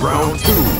Round two.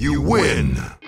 You win!